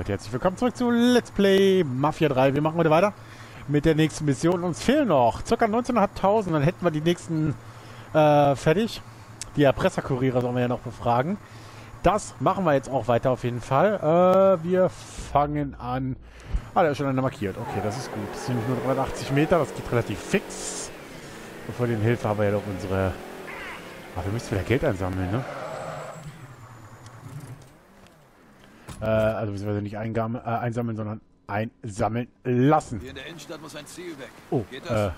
Leute, herzlich willkommen zurück zu Let's Play Mafia 3. Wir machen heute weiter mit der nächsten Mission. Uns fehlen noch ca. 19.500, dann hätten wir die nächsten äh, fertig. Die Erpresserkuriere sollen wir ja noch befragen. Das machen wir jetzt auch weiter auf jeden Fall. Äh, wir fangen an... Ah, da ist schon einer markiert. Okay, das ist gut. Das sind nur 380 Meter, das geht relativ fix. Bevor den Hilfe haben wir ja doch unsere... Ah, wir müssen wieder Geld einsammeln, ne? Äh, also beziehungsweise nicht eingam, äh, einsammeln, sondern einsammeln lassen. Hier in der Innenstadt muss ein Ziel weg. Oh, Geht äh, das?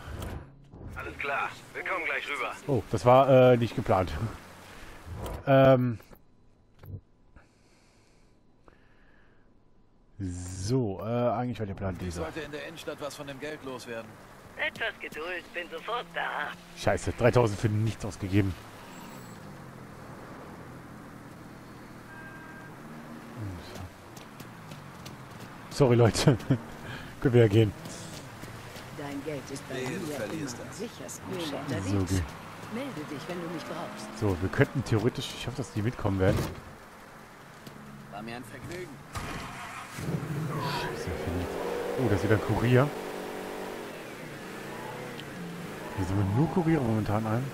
Alles klar, wir kommen gleich rüber. oh, das war äh, nicht geplant. Ähm. So, äh, eigentlich war der Plan Ich dieser. sollte in der Innenstadt was von dem Geld loswerden. Etwas Geduld, bin sofort da. Scheiße, 3000 für nichts ausgegeben. Sorry, Leute. Können wir ja gehen. Dein Geld ist bei mir immer sichersten So, ge- Melde dich, wenn du mich brauchst. so, wir könnten theoretisch, ich hoffe, dass die mitkommen werden. War mir ein Vergnügen. Scheiße. Oh, das ist wieder ein Kurier. Hier sind wir nur Kuriere momentan ein.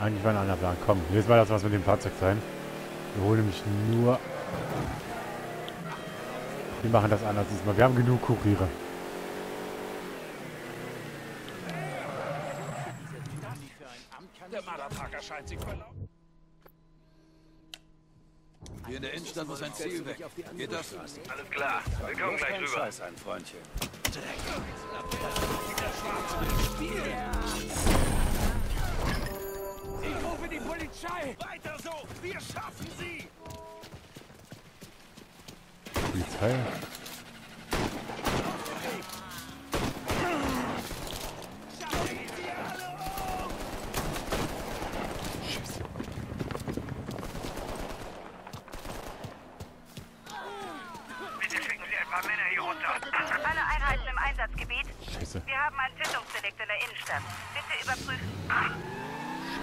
Eigentlich war ein anderer Plan. Komm, jetzt mal das was mit dem Fahrzeug sein. Wir holen nämlich nur... Wir machen das anders diesmal. Wir haben genug Kuriere. Der Motherfucker scheint sich verlaufen. Hier in der Innenstadt muss ein Ziel weg. Geht das? Alles klar, wir kommen gleich rüber. Scheiß ein Freundchen. Ich rufe die Polizei! Weiter so! Wir schaffen sie! Polizei.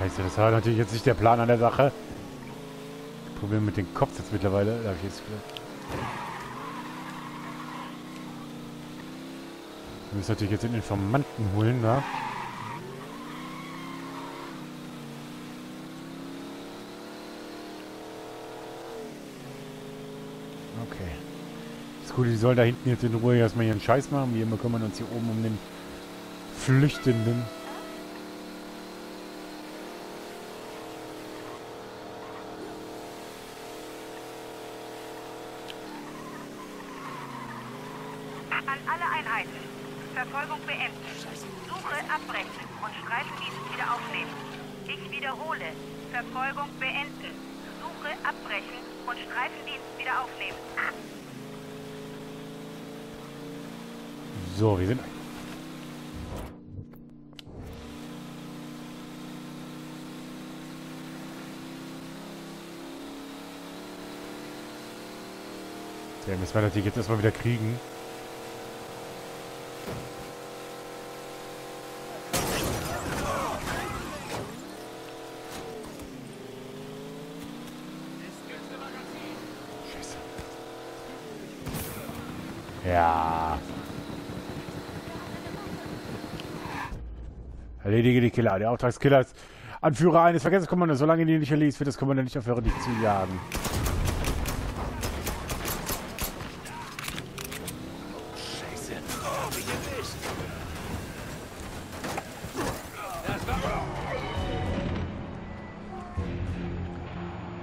Scheiße, das war natürlich jetzt nicht der Plan an der Sache. Problem mit dem Kopf jetzt mittlerweile. Da hab ich jetzt. Wir müssen natürlich jetzt den Informanten holen, ne? Okay. Das Gute, die sollen da hinten jetzt in Ruhe erstmal ihren Scheiß machen. Wir kümmern uns hier oben um den Flüchtenden. So, wir sind. Ja, müssen wir natürlich jetzt erstmal wieder kriegen. Erledige die Killer. Der Auftragskiller ist Anführer eines Verkehrskommandos. Solange die nicht erledigt wird, das Kommando nicht aufhören, dich zu jagen.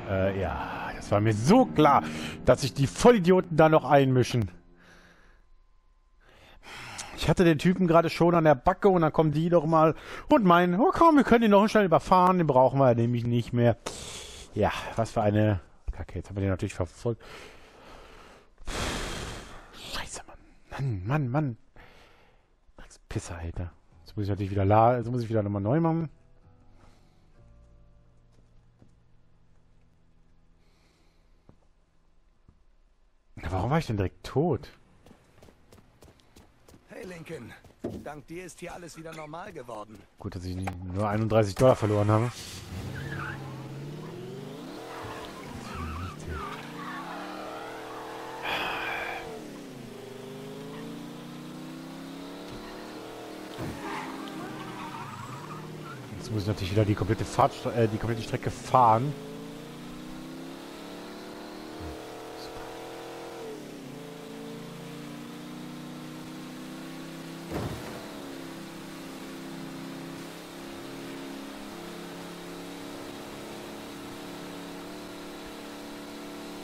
Äh, ja, das war mir so klar, dass sich die Vollidioten da noch einmischen. Ich hatte den Typen gerade schon an der Backe und dann kommen die doch mal und meinen, oh komm, wir können ihn noch schnell überfahren, den brauchen wir nämlich nicht mehr. Ja, was für eine Kacke. Jetzt haben wir den natürlich verfolgt. Scheiße, Mann. Mann, Mann, Mann. Pisser, Alter. Jetzt muss ich natürlich wieder jetzt muss ich wieder nochmal neu machen. Warum war ich denn direkt tot? Lincoln. Dank dir ist hier alles wieder normal geworden. Gut, dass ich nur 31 Dollar verloren habe. Jetzt muss ich natürlich wieder die komplette Fahrt, äh, die komplette Strecke fahren.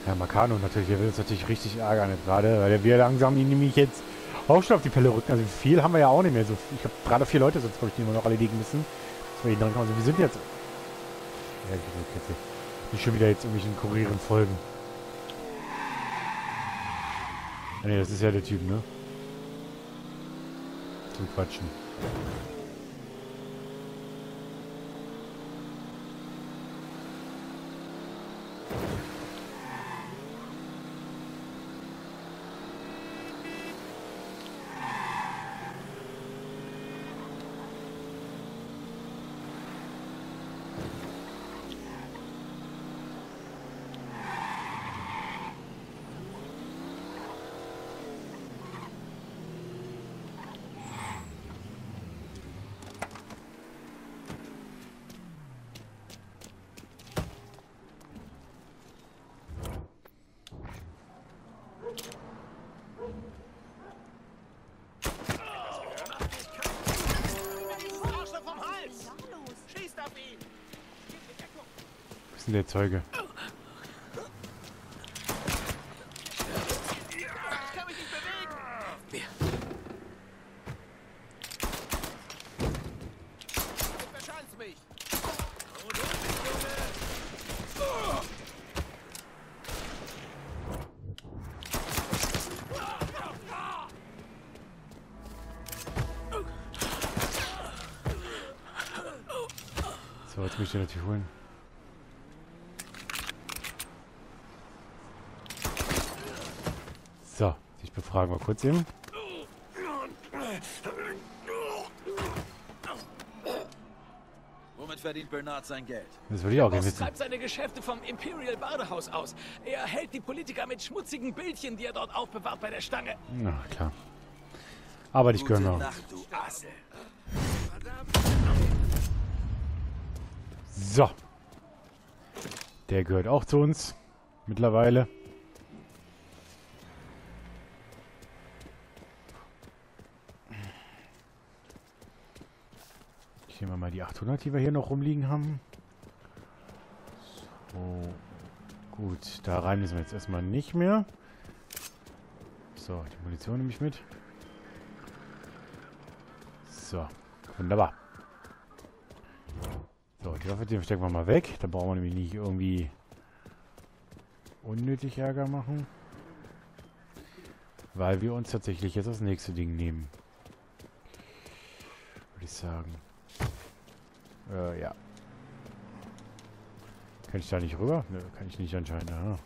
Ja, Makano natürlich, der will uns natürlich richtig ärgern jetzt gerade, weil wir langsam ihn nämlich jetzt auch schon auf die Pelle rücken. Also viel haben wir ja auch nicht mehr. So, ich habe gerade vier Leute sonst glaube ich, die wir noch erledigen müssen. Wir ihn dran. Also wir sind jetzt... Ja, ich will jetzt nicht schon wieder jetzt irgendwelchen Kurieren folgen. Nee, das ist ja der Typ, ne? Zum Quatschen. Arschloch vom Hals! Schießt auf ihn! Wo ist denn der Zeuge? Ich kann mich nicht bewegen! Du verschanzt mich! Und mich, Junge! So, jetzt muss ich natürlich holen. Ich befrage mal kurz eben. Womit verdient Bernard sein Geld? Das würde ich auch gerne wissen. treibt seine Geschäfte vom Imperial Badehaus aus. Er hält die Politiker mit schmutzigen Bildchen, die er dort aufbewahrt bei der Stange. Na klar. Aber dich gehören Asse. So. Der gehört auch zu uns. Mittlerweile. Mal die 800, die wir hier noch rumliegen haben. So. Gut, da rein müssen wir jetzt erstmal nicht mehr. So, die Munition nehme ich mit. So, wunderbar. So, die Waffe, die stecken wir mal weg. Da brauchen wir nämlich nicht irgendwie unnötig Ärger machen. Weil wir uns tatsächlich jetzt das nächste Ding nehmen. Würde ich sagen. Äh, ja. Kann ich da nicht rüber? Nö, kann ich nicht anscheinend. Aha.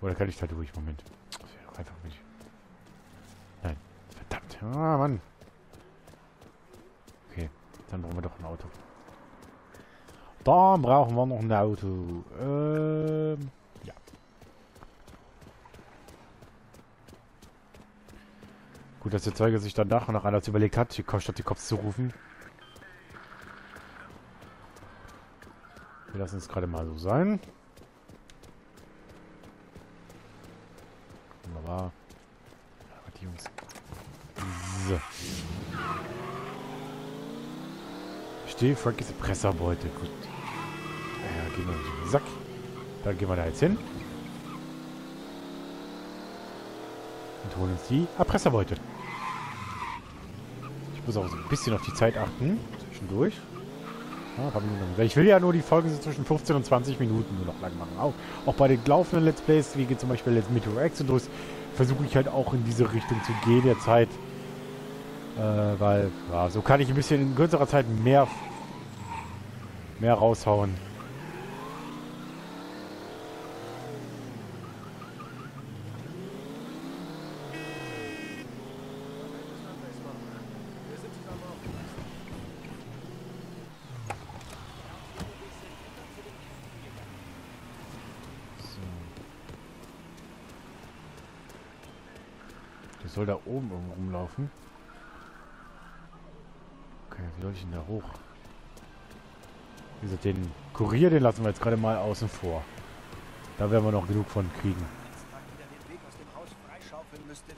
Oder kann ich da durch? Moment. Das wäre doch einfach nicht. Nein. Verdammt. Ah, Mann. Okay. Dann brauchen wir doch ein Auto. Dann brauchen wir noch ein Auto. Ähm, ja. Gut, dass der Zeuge sich dann nach und nach einer überlegt hat, die statt die Cops zu rufen. Wir lassen es gerade mal so sein. Wunderbar. Ja, die Jungs. So. Steh, Frank ist Presserbeute. Gut. Ja, gehen wir in den Sack. Dann gehen wir da jetzt hin. Und holen uns die Erpresserbeute. Ich muss auch so ein bisschen auf die Zeit achten. Zwischendurch. Ich will ja nur die Folgen so zwischen 15 und 20 Minuten nur noch lang machen. Auch, auch bei den laufenden Let's Plays, wie zum Beispiel Let's Metro Exodus, versuche ich halt auch in diese Richtung zu gehen der Zeit. Äh, weil, ja, so kann ich ein bisschen in kürzerer Zeit mehr, mehr raushauen. Ich soll da oben irgendwo rumlaufen. Okay, wie läuft ich denn da hoch? Wie gesagt, den Kurier, den lassen wir jetzt gerade mal außen vor. Da werden wir noch genug von kriegen. Müsste,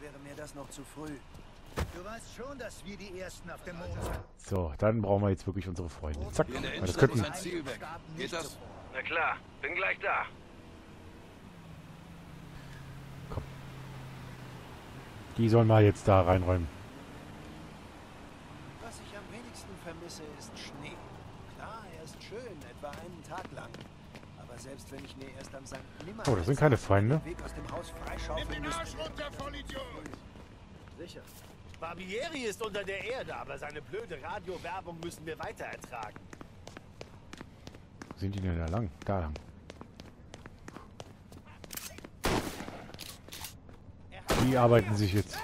schon. So, dann brauchen wir jetzt wirklich unsere Freunde. Zack. Das könnten? Na klar, bin gleich da. Die sollen mal jetzt da reinräumen. Was ich am wenigsten vermisse, ist Schnee. Klar, er ist schön, etwa einen Tag lang. Aber selbst wenn ich mir erst am St. Nimmerleins Oh, das sind keine Feinde. den Weg aus dem Haus freischaufeln müsste... runter, Vollidiot! Sicher. Barbieri ist unter der Erde, aber seine blöde Radiowerbung müssen wir weiter ertragen. Wo sind die denn da lang? Da lang. Die arbeiten sich jetzt.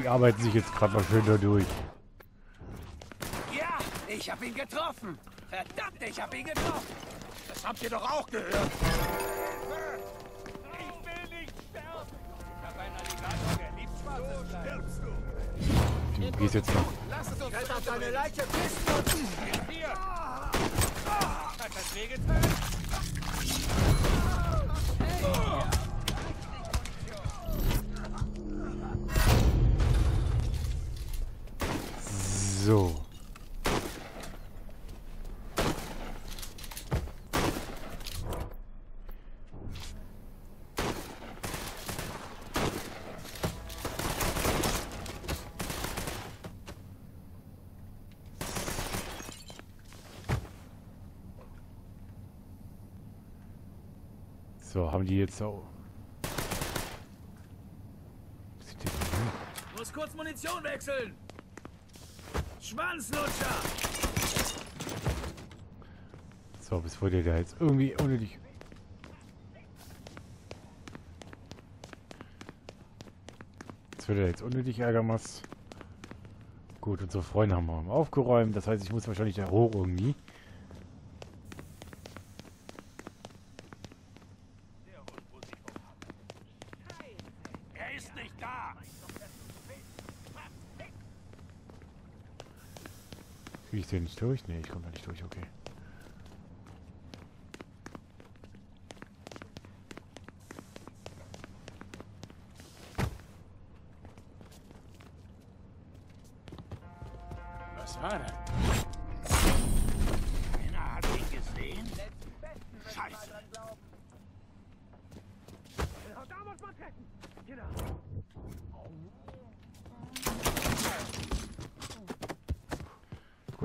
Die arbeiten sich jetzt gerade mal schön da durch. Ja, ich hab ihn getroffen. Verdammt, ich hab ihn getroffen. Das habt ihr doch auch gehört. Ich will nicht sterben. Ich hab einen Alligator, der liebt schwarzes Fleisch. Du gehst jetzt noch. Lass es uns Halt auf deine Leiche pissen und... Hier. Hat das wehgetan? So. So, haben die jetzt auch. Muss kurz Munition wechseln. Schwanzlutscher. So, bevor der da jetzt irgendwie unnötig. Jetzt wird er jetzt unnötig ärgern muss. Gut, unsere Freunde haben wir aufgeräumt. Das heißt, ich muss wahrscheinlich da hoch irgendwie. Er ist nicht da. Kriege ich durch? Nee, ich komme da nicht durch, okay. Was war das? Einer hat ihn gesehen? Scheiße.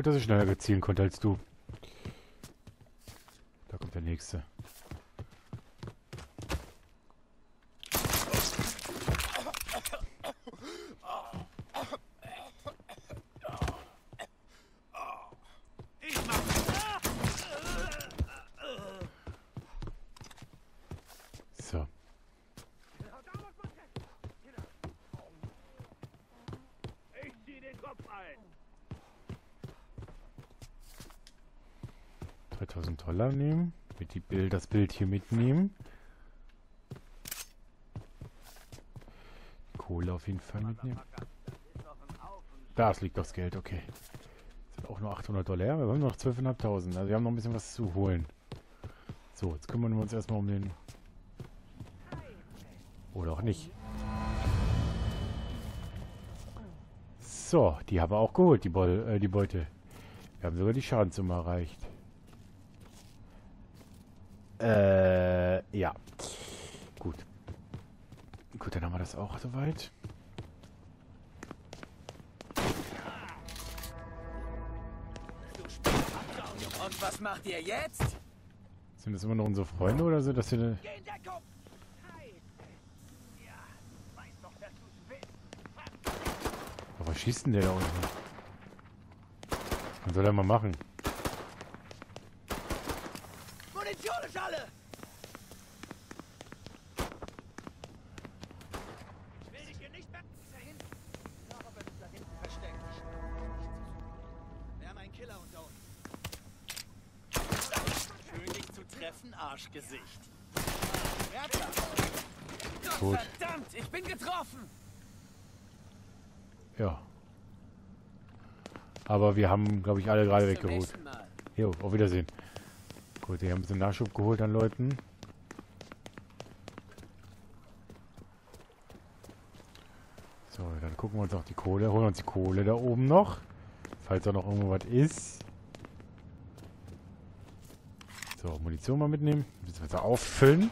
Gut, dass ich schneller zielen konnte als du. Da kommt der nächste. Ich mach So. Ich zieh den Kopf ein. 3000 Dollar nehmen. Mit die Bild, das Bild hier mitnehmen. Kohle auf jeden Fall mitnehmen. Da liegt das Geld, okay. Das sind auch nur 800 Dollar. Wir haben noch 12.500. Also wir haben noch ein bisschen was zu holen. So, jetzt kümmern wir uns erstmal um den... Oder auch nicht. So, die haben wir auch geholt, die, Beul äh, die Beute. Wir haben sogar die Schadenssumme erreicht. Äh, ja. Gut. Gut, dann haben wir das auch soweit. Und was macht ihr jetzt? Sind das immer noch unsere Freunde oder sind das hier... Geh in Deckung. Oh, was schießt denn der da unten? Was soll er mal machen? Ist alle. Ich will dich hier nicht mehr... Da hinten. Wenn du da hinten versteckt. Wir haben einen Killer unter uns. Schön dich zu treffen, Arschgesicht. Da? Gut. Verdammt, ich bin getroffen. Ja. Aber wir haben, glaube ich, alle gerade weggeholt. Jo, auf Wiedersehen. Gut, wir haben ein bisschen Nachschub geholt an Leuten. So, dann gucken wir uns auch die Kohle, holen uns die Kohle da oben noch. Falls da noch irgendwo was ist. So, Munition mal mitnehmen. Ein bisschen weiter auffüllen.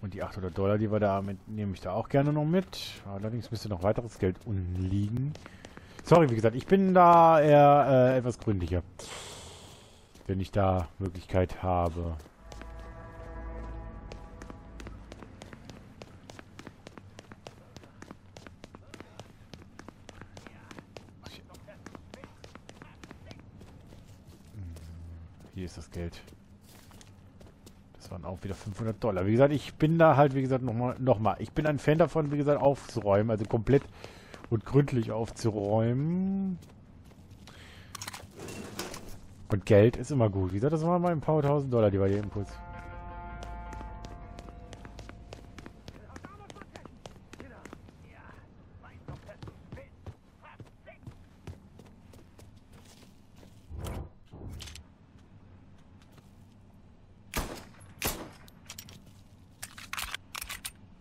Und die 800 Dollar, die wir da mit, nehme ich da auch gerne noch mit. Allerdings müsste noch weiteres Geld unten liegen. Sorry, wie gesagt, ich bin da eher äh, etwas gründlicher. Wenn ich da Möglichkeit habe. Hier ist das Geld. Das waren auch wieder 500 Dollar. Wie gesagt, ich bin da halt, wie gesagt, nochmal, noch mal. Ich bin ein Fan davon, wie gesagt, aufzuräumen. Also komplett und gründlich aufzuräumen. Und Geld ist immer gut. Wie gesagt, das waren mal ein paar tausend Dollar, die wir hier im Puls.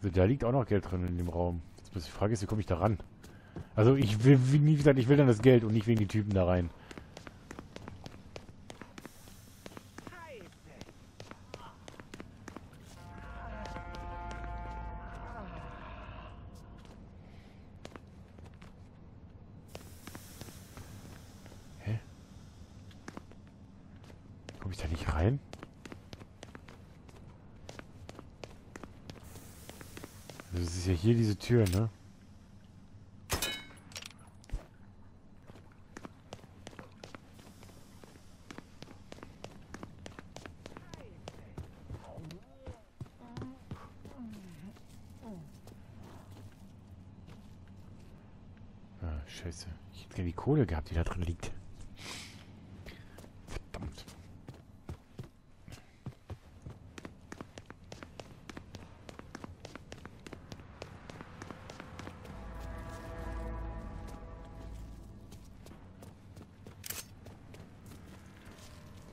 Also da liegt auch noch Geld drin in dem Raum. Jetzt muss die Frage wie komme ich da ran? Also ich will, wie gesagt, ich will dann das Geld und nicht wegen die Typen da rein. Hä? Komme ich da nicht rein? Also das ist ja hier diese Tür, ne? Ah, scheiße. Ich hätte gerne die Kohle gehabt, die da drin liegt. Verdammt.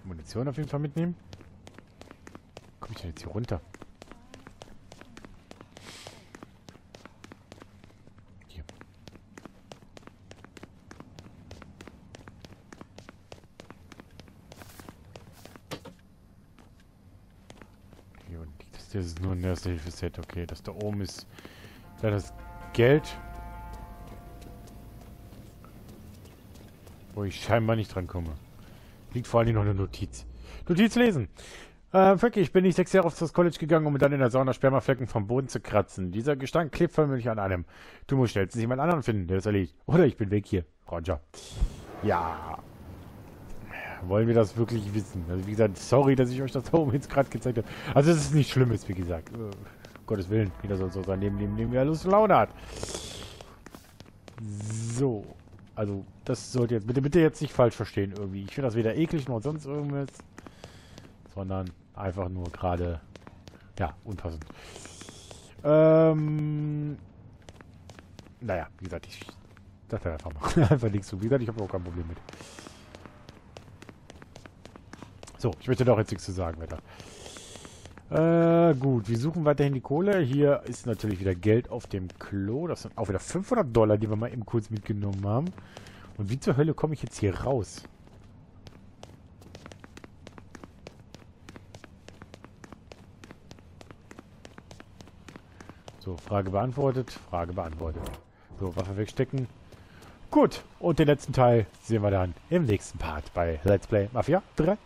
Munition auf jeden Fall mitnehmen. Komme ich denn jetzt hier runter? Hier. Hier Das ist nur ein Erste-Hilfe-Set. Okay, das da oben ist da das Geld. Wo ich scheinbar nicht dran komme. Liegt vor allem noch eine Notiz. Notiz lesen. Äh, Vöcki, ich bin nicht sechs Jahre auf das College gegangen, um dann in der Sauna Spermaflecken vom Boden zu kratzen. Dieser Gestank klebt förmlich an einem. Du musst schnellstens jemand anderen finden, der es erledigt. Oder ich bin weg hier. Roger. Ja. Wollen wir das wirklich wissen? Also wie gesagt, sorry, dass ich euch das da oben jetzt gerade gezeigt habe. Also es ist nicht Schlimmes, wie gesagt. Äh, Gottes Willen, jeder soll so sein Leben leben, leben, wie er Lust und Laune hat. So. Also, das sollte jetzt, bitte, bitte jetzt nicht falsch verstehen irgendwie. Ich finde das weder eklig noch sonst irgendwas. Sondern einfach nur gerade, ja, unpassend. Ähm, naja, wie gesagt, ich dachte einfach mal. einfach nichts zu. Wie gesagt, ich habe auch kein Problem mit. So, ich möchte doch jetzt nichts zu sagen weiter. Äh, gut, wir suchen weiterhin die Kohle. Hier ist natürlich wieder Geld auf dem Klo. Das sind auch wieder 500 Dollar, die wir mal eben kurz mitgenommen haben. Und wie zur Hölle komme ich jetzt hier raus? So, Frage beantwortet, Frage beantwortet. So, Waffe wegstecken. Gut, und den letzten Teil sehen wir dann im nächsten Part bei Let's Play Mafia 3.